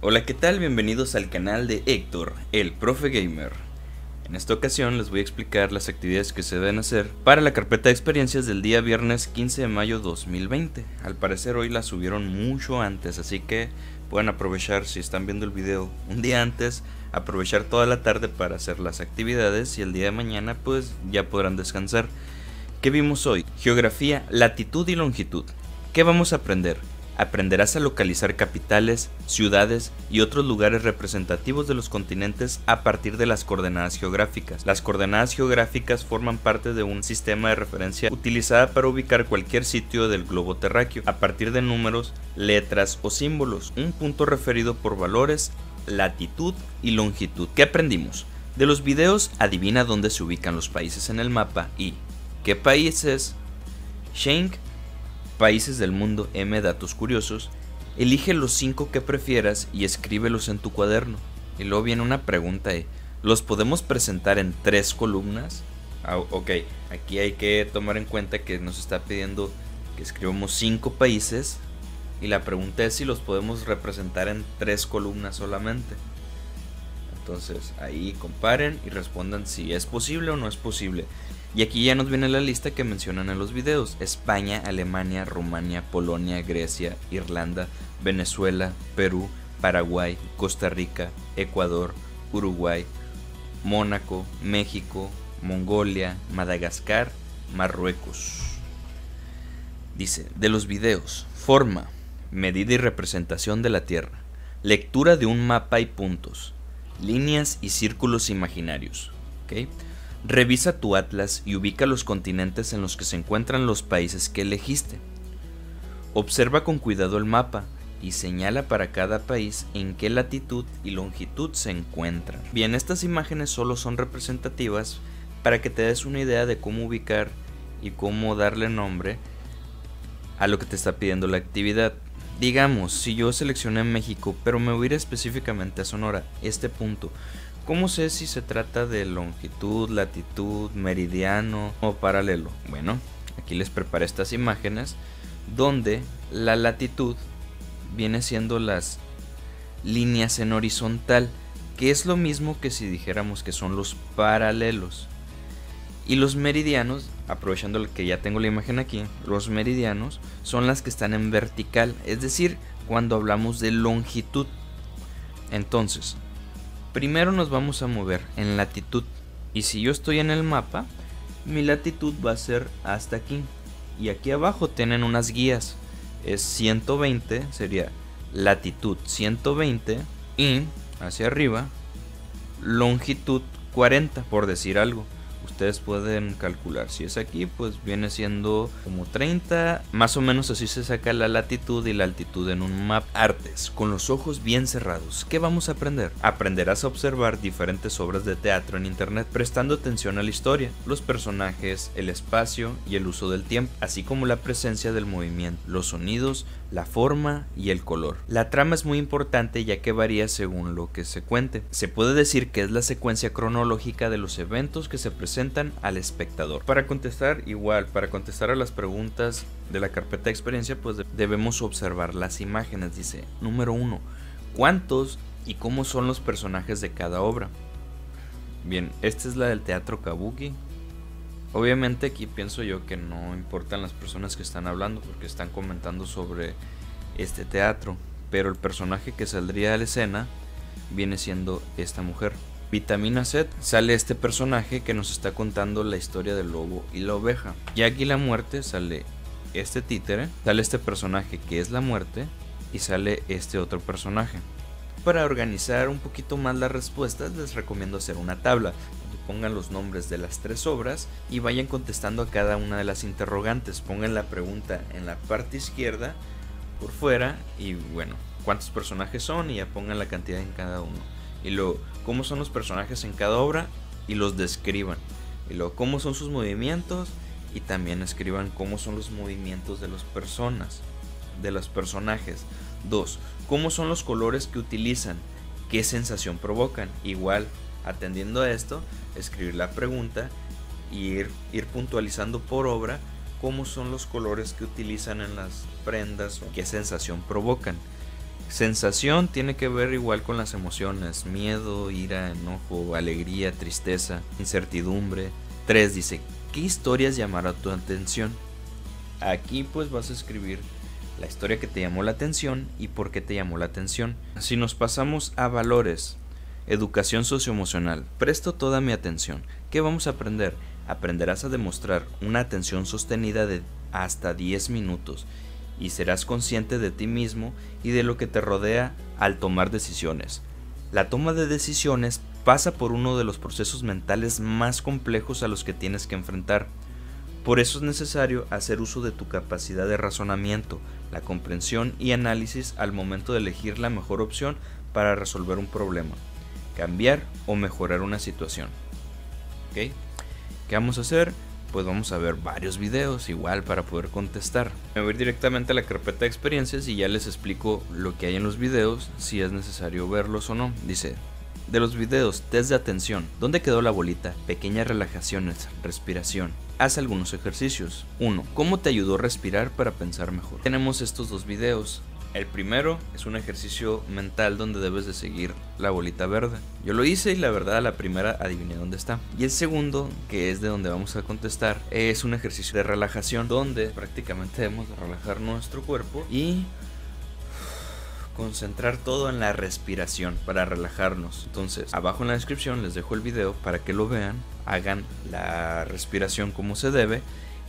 Hola, ¿qué tal? Bienvenidos al canal de Héctor, el profe gamer. En esta ocasión les voy a explicar las actividades que se deben hacer para la carpeta de experiencias del día viernes 15 de mayo 2020. Al parecer hoy la subieron mucho antes, así que pueden aprovechar si están viendo el video un día antes, aprovechar toda la tarde para hacer las actividades y el día de mañana pues ya podrán descansar. ¿Qué vimos hoy? Geografía, latitud y longitud. ¿Qué vamos a aprender? Aprenderás a localizar capitales, ciudades y otros lugares representativos de los continentes a partir de las coordenadas geográficas. Las coordenadas geográficas forman parte de un sistema de referencia utilizada para ubicar cualquier sitio del globo terráqueo a partir de números, letras o símbolos. Un punto referido por valores, latitud y longitud. ¿Qué aprendimos? De los videos adivina dónde se ubican los países en el mapa y ¿qué países? Schenk países del mundo M datos curiosos, elige los 5 que prefieras y escríbelos en tu cuaderno. Y luego viene una pregunta ¿los podemos presentar en tres columnas? Ah, ok, aquí hay que tomar en cuenta que nos está pidiendo que escribamos 5 países y la pregunta es si los podemos representar en tres columnas solamente. Entonces ahí comparen y respondan si es posible o no es posible. Y aquí ya nos viene la lista que mencionan en los videos. España, Alemania, Rumania, Polonia, Grecia, Irlanda, Venezuela, Perú, Paraguay, Costa Rica, Ecuador, Uruguay, Mónaco, México, Mongolia, Madagascar, Marruecos. Dice, de los videos, forma, medida y representación de la Tierra, lectura de un mapa y puntos, líneas y círculos imaginarios. ¿okay? Revisa tu atlas y ubica los continentes en los que se encuentran los países que elegiste. Observa con cuidado el mapa y señala para cada país en qué latitud y longitud se encuentran. Bien, estas imágenes solo son representativas para que te des una idea de cómo ubicar y cómo darle nombre a lo que te está pidiendo la actividad. Digamos, si yo seleccioné México, pero me voy a ir específicamente a Sonora, este punto, ¿Cómo sé si se trata de longitud, latitud, meridiano o paralelo? Bueno, aquí les preparé estas imágenes donde la latitud viene siendo las líneas en horizontal, que es lo mismo que si dijéramos que son los paralelos. Y los meridianos, aprovechando que ya tengo la imagen aquí, los meridianos son las que están en vertical, es decir, cuando hablamos de longitud. Entonces, Primero nos vamos a mover en latitud. Y si yo estoy en el mapa, mi latitud va a ser hasta aquí. Y aquí abajo tienen unas guías. Es 120, sería latitud 120 y hacia arriba longitud 40, por decir algo ustedes pueden calcular. Si es aquí, pues viene siendo como 30. Más o menos así se saca la latitud y la altitud en un map. Artes, con los ojos bien cerrados. ¿Qué vamos a aprender? Aprenderás a observar diferentes obras de teatro en internet prestando atención a la historia, los personajes, el espacio y el uso del tiempo, así como la presencia del movimiento, los sonidos, la forma y el color. La trama es muy importante ya que varía según lo que se cuente. Se puede decir que es la secuencia cronológica de los eventos que se presentan al espectador. Para contestar igual, para contestar a las preguntas de la carpeta de experiencia, pues debemos observar las imágenes. Dice, número 1, ¿cuántos y cómo son los personajes de cada obra? Bien, esta es la del teatro Kabuki, Obviamente aquí pienso yo que no importan las personas que están hablando porque están comentando sobre este teatro, pero el personaje que saldría a la escena viene siendo esta mujer. Vitamina Z sale este personaje que nos está contando la historia del lobo y la oveja. Y aquí la muerte sale este títere, sale este personaje que es la muerte y sale este otro personaje. Para organizar un poquito más las respuestas les recomiendo hacer una tabla pongan los nombres de las tres obras y vayan contestando a cada una de las interrogantes. Pongan la pregunta en la parte izquierda por fuera y bueno, cuántos personajes son y ya pongan la cantidad en cada uno. Y luego, cómo son los personajes en cada obra y los describan. Y luego, cómo son sus movimientos y también escriban cómo son los movimientos de las personas, de los personajes. Dos, cómo son los colores que utilizan, qué sensación provocan. Igual, atendiendo a esto, escribir la pregunta y ir, ir puntualizando por obra cómo son los colores que utilizan en las prendas qué sensación provocan. Sensación tiene que ver igual con las emociones, miedo, ira, enojo, alegría, tristeza, incertidumbre. 3 dice, ¿qué historias llamará tu atención? Aquí pues vas a escribir la historia que te llamó la atención y por qué te llamó la atención. Si nos pasamos a valores, educación socioemocional, presto toda mi atención. ¿Qué vamos a aprender? Aprenderás a demostrar una atención sostenida de hasta 10 minutos y serás consciente de ti mismo y de lo que te rodea al tomar decisiones. La toma de decisiones pasa por uno de los procesos mentales más complejos a los que tienes que enfrentar. Por eso es necesario hacer uso de tu capacidad de razonamiento, la comprensión y análisis al momento de elegir la mejor opción para resolver un problema, cambiar o mejorar una situación. ¿Qué vamos a hacer? Pues vamos a ver varios videos igual para poder contestar. Me voy directamente a la carpeta de experiencias y ya les explico lo que hay en los videos, si es necesario verlos o no. Dice, de los videos, test de atención, ¿dónde quedó la bolita? Pequeñas relajaciones, respiración. Haz algunos ejercicios. 1. ¿Cómo te ayudó a respirar para pensar mejor? Tenemos estos dos videos. El primero es un ejercicio mental donde debes de seguir la bolita verde. Yo lo hice y la verdad la primera adiviné dónde está. Y el segundo, que es de donde vamos a contestar, es un ejercicio de relajación donde prácticamente debemos relajar nuestro cuerpo y concentrar todo en la respiración para relajarnos. Entonces, abajo en la descripción les dejo el video para que lo vean, hagan la respiración como se debe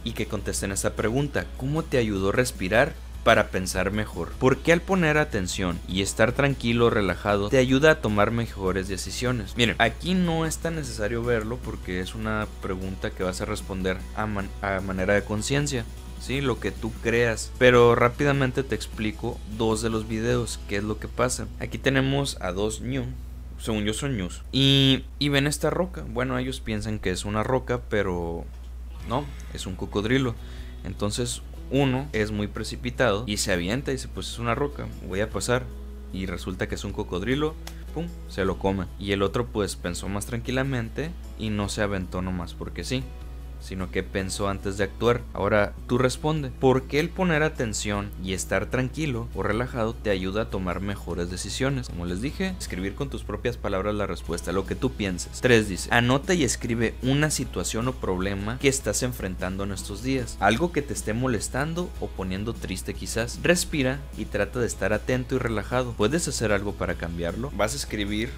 y que contesten esta pregunta. ¿Cómo te ayudó a respirar para pensar mejor. Porque al poner atención y estar tranquilo, relajado, te ayuda a tomar mejores decisiones. Miren, aquí no es tan necesario verlo porque es una pregunta que vas a responder a, a manera de conciencia. ¿sí? Lo que tú creas. Pero rápidamente te explico dos de los videos, qué es lo que pasa. Aquí tenemos a dos New, según yo son News. Y, y ven esta roca. Bueno, ellos piensan que es una roca, pero no, es un cocodrilo. Entonces uno es muy precipitado y se avienta y dice, pues es una roca, voy a pasar. Y resulta que es un cocodrilo, pum, se lo come. Y el otro pues pensó más tranquilamente y no se aventó nomás porque sí sino que pensó antes de actuar. Ahora tú responde, ¿por qué el poner atención y estar tranquilo o relajado te ayuda a tomar mejores decisiones? Como les dije, escribir con tus propias palabras la respuesta, lo que tú pienses. 3 dice, anota y escribe una situación o problema que estás enfrentando en estos días, algo que te esté molestando o poniendo triste quizás. Respira y trata de estar atento y relajado. ¿Puedes hacer algo para cambiarlo? Vas a escribir,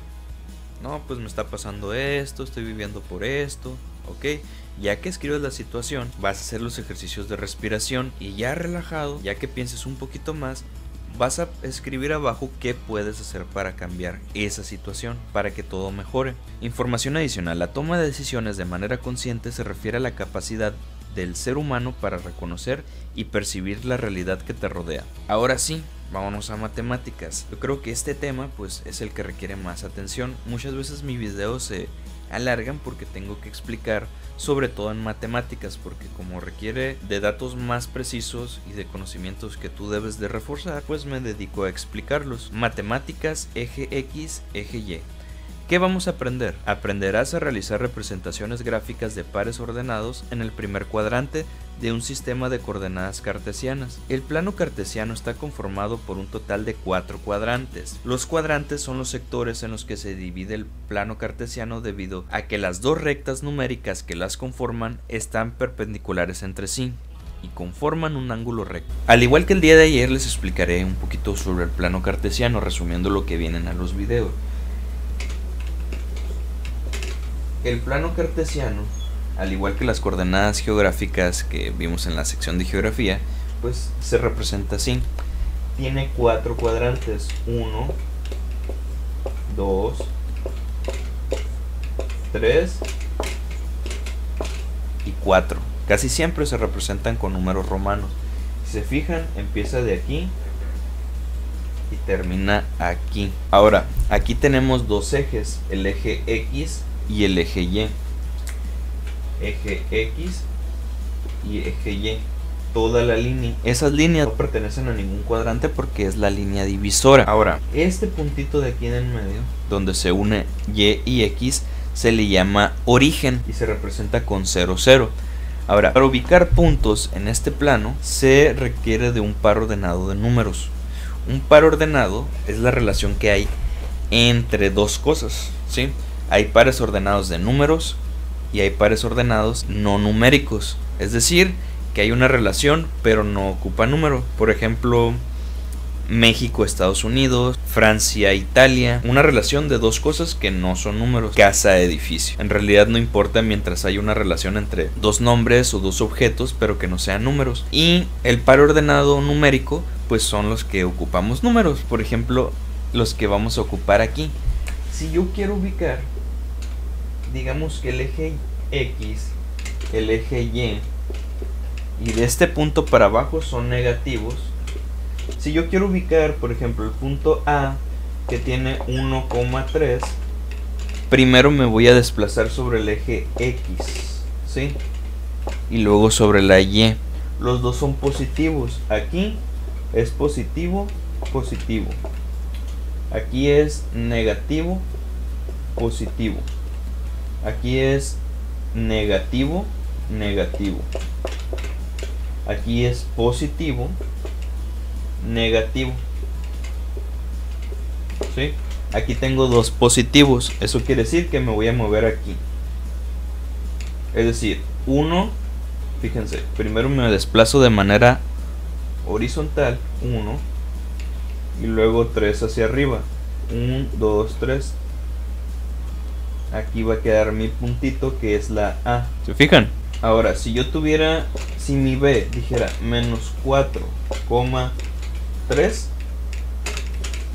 no, pues me está pasando esto, estoy viviendo por esto, ¿ok? Ya que escribes la situación, vas a hacer los ejercicios de respiración y ya relajado, ya que pienses un poquito más, vas a escribir abajo qué puedes hacer para cambiar esa situación, para que todo mejore. Información adicional, la toma de decisiones de manera consciente se refiere a la capacidad del ser humano para reconocer y percibir la realidad que te rodea. Ahora sí, vámonos a matemáticas. Yo creo que este tema pues es el que requiere más atención. Muchas veces mi video se alargan porque tengo que explicar sobre todo en matemáticas porque como requiere de datos más precisos y de conocimientos que tú debes de reforzar pues me dedico a explicarlos. Matemáticas eje x eje y ¿Qué vamos a aprender? Aprenderás a realizar representaciones gráficas de pares ordenados en el primer cuadrante de un sistema de coordenadas cartesianas. El plano cartesiano está conformado por un total de cuatro cuadrantes. Los cuadrantes son los sectores en los que se divide el plano cartesiano debido a que las dos rectas numéricas que las conforman están perpendiculares entre sí y conforman un ángulo recto. Al igual que el día de ayer les explicaré un poquito sobre el plano cartesiano resumiendo lo que vienen a los videos. El plano cartesiano, al igual que las coordenadas geográficas que vimos en la sección de geografía, pues se representa así. Tiene cuatro cuadrantes. Uno, dos, tres y cuatro. Casi siempre se representan con números romanos. Si se fijan, empieza de aquí y termina aquí. Ahora, aquí tenemos dos ejes, el eje X y el eje Y. Eje X y eje Y. Toda la línea. Esas líneas no pertenecen a ningún cuadrante porque es la línea divisora. Ahora, este puntito de aquí en el medio, donde se une Y y X, se le llama origen y se representa con 0, 0. Ahora, para ubicar puntos en este plano se requiere de un par ordenado de números. Un par ordenado es la relación que hay entre dos cosas, ¿sí? Hay pares ordenados de números y hay pares ordenados no numéricos. Es decir, que hay una relación pero no ocupa número. Por ejemplo, México, Estados Unidos, Francia, Italia. Una relación de dos cosas que no son números. Casa, edificio. En realidad no importa mientras hay una relación entre dos nombres o dos objetos, pero que no sean números. Y el par ordenado numérico, pues son los que ocupamos números. Por ejemplo, los que vamos a ocupar aquí. Si yo quiero ubicar, digamos que el eje X, el eje Y, y de este punto para abajo son negativos, si yo quiero ubicar, por ejemplo, el punto A que tiene 1,3, primero me voy a desplazar sobre el eje X, ¿sí? Y luego sobre la Y. Los dos son positivos. Aquí es positivo, positivo. Aquí es negativo, positivo. Aquí es negativo, negativo. Aquí es positivo, negativo. ¿Sí? Aquí tengo dos positivos. Eso quiere decir que me voy a mover aquí. Es decir, uno, fíjense, primero me desplazo de manera horizontal, 1, y luego 3 hacia arriba. 1, 2, 3. Aquí va a quedar mi puntito que es la A. ¿Se fijan? Ahora, si yo tuviera, si mi B dijera menos 4, 3.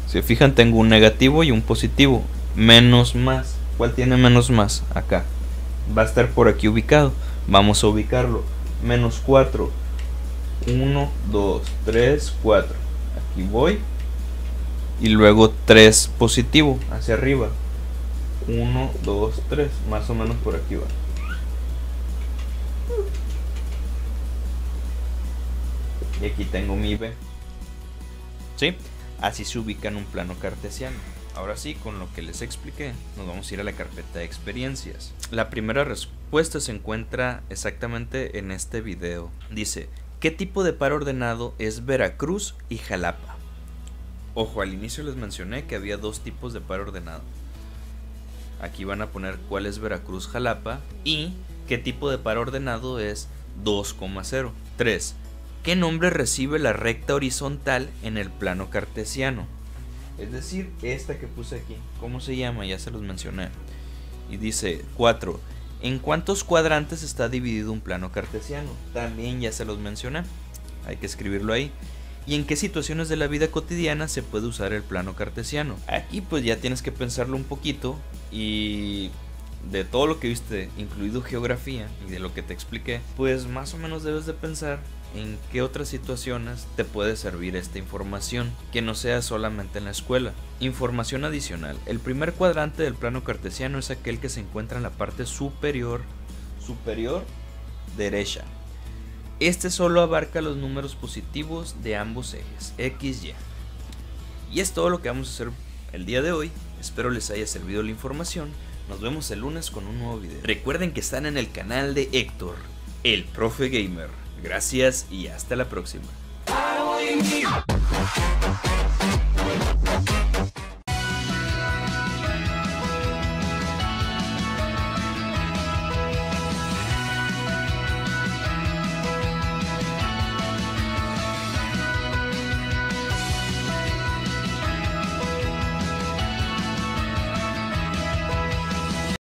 Si fijan, tengo un negativo y un positivo. Menos más. ¿Cuál tiene menos más? Acá. Va a estar por aquí ubicado. Vamos a ubicarlo. Menos 4. 1, 2, 3, 4. Aquí voy. Y luego 3 positivo hacia arriba. 1, 2, 3. Más o menos por aquí va. Y aquí tengo mi B. ¿Sí? Así se ubica en un plano cartesiano. Ahora sí, con lo que les expliqué, nos vamos a ir a la carpeta de experiencias. La primera respuesta se encuentra exactamente en este video. Dice, ¿qué tipo de par ordenado es Veracruz y Jalapa? Ojo, al inicio les mencioné que había dos tipos de par ordenado. Aquí van a poner cuál es Veracruz Jalapa y qué tipo de par ordenado es 2,0. 3. ¿Qué nombre recibe la recta horizontal en el plano cartesiano? Es decir, esta que puse aquí. ¿Cómo se llama? Ya se los mencioné. Y dice 4. ¿En cuántos cuadrantes está dividido un plano cartesiano? También ya se los mencioné. Hay que escribirlo ahí. ¿Y en qué situaciones de la vida cotidiana se puede usar el plano cartesiano? Aquí pues ya tienes que pensarlo un poquito y de todo lo que viste, incluido geografía y de lo que te expliqué, pues más o menos debes de pensar en qué otras situaciones te puede servir esta información, que no sea solamente en la escuela. Información adicional. El primer cuadrante del plano cartesiano es aquel que se encuentra en la parte superior, superior derecha. Este solo abarca los números positivos de ambos ejes, X, Y. Y es todo lo que vamos a hacer el día de hoy. Espero les haya servido la información. Nos vemos el lunes con un nuevo video. Recuerden que están en el canal de Héctor, el profe gamer. Gracias y hasta la próxima.